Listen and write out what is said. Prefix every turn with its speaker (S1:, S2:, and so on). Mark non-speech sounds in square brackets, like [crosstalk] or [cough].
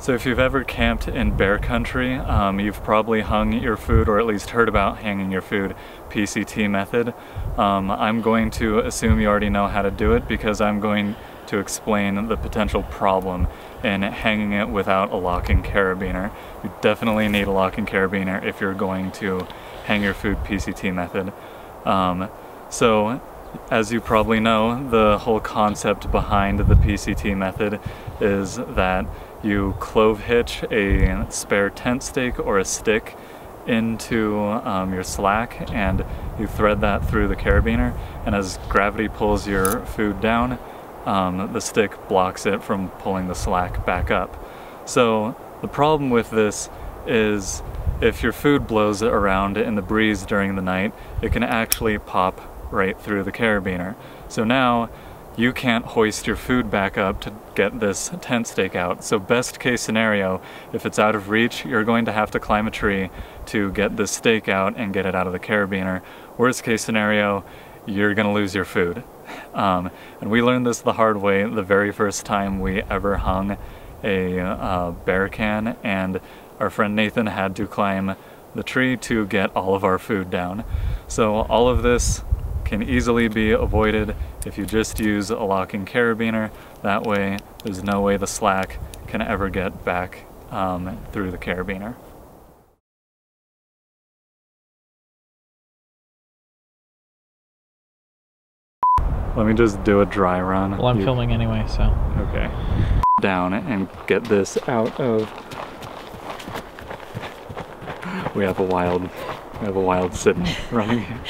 S1: So if you've ever camped in bear country, um, you've probably hung your food or at least heard about hanging your food PCT method. Um, I'm going to assume you already know how to do it because I'm going to explain the potential problem in hanging it without a locking carabiner. You definitely need a locking carabiner if you're going to hang your food PCT method. Um, so as you probably know, the whole concept behind the PCT method is that you clove hitch a spare tent stake or a stick into um, your slack and you thread that through the carabiner and as gravity pulls your food down um, the stick blocks it from pulling the slack back up. So the problem with this is if your food blows around in the breeze during the night it can actually pop right through the carabiner. So now you can't hoist your food back up to get this tent stake out. So best case scenario, if it's out of reach, you're going to have to climb a tree to get this stake out and get it out of the carabiner. Worst case scenario, you're gonna lose your food. Um, and we learned this the hard way the very first time we ever hung a uh, bear can and our friend Nathan had to climb the tree to get all of our food down. So all of this can easily be avoided if you just use a locking carabiner. That way, there's no way the slack can ever get back um, through the carabiner. Let me just do a dry run.
S2: Well, I'm you... filming anyway, so.
S1: Okay. Down and get this out of. We have a wild, we have a wild Sydney [laughs] running here.